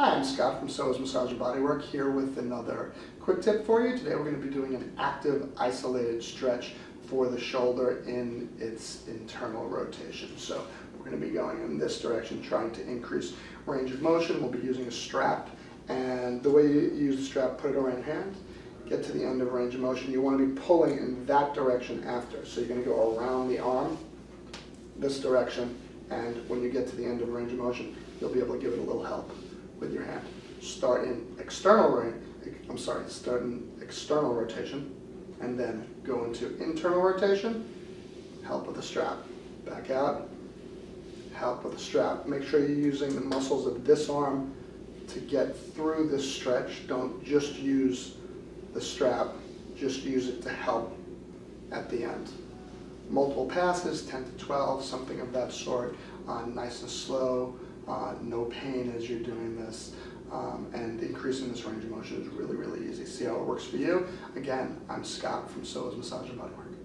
Hi, I'm Scott from Psoas Massage and Bodywork here with another quick tip for you. Today we're going to be doing an active isolated stretch for the shoulder in its internal rotation. So we're going to be going in this direction trying to increase range of motion. We'll be using a strap and the way you use the strap, put it around your hand, get to the end of range of motion. You want to be pulling in that direction after. So you're going to go around the arm this direction and when you get to the end of range of motion, you'll be able to give it a little help with your hand. Start in external, I'm sorry, start in external rotation and then go into internal rotation, help with the strap. Back out, help with the strap. Make sure you're using the muscles of this arm to get through this stretch. Don't just use the strap, just use it to help at the end multiple passes, 10 to 12, something of that sort, uh, nice and slow, uh, no pain as you're doing this, um, and increasing this range of motion is really, really easy. See how it works for you? Again, I'm Scott from Psoas Massage and Bodywork.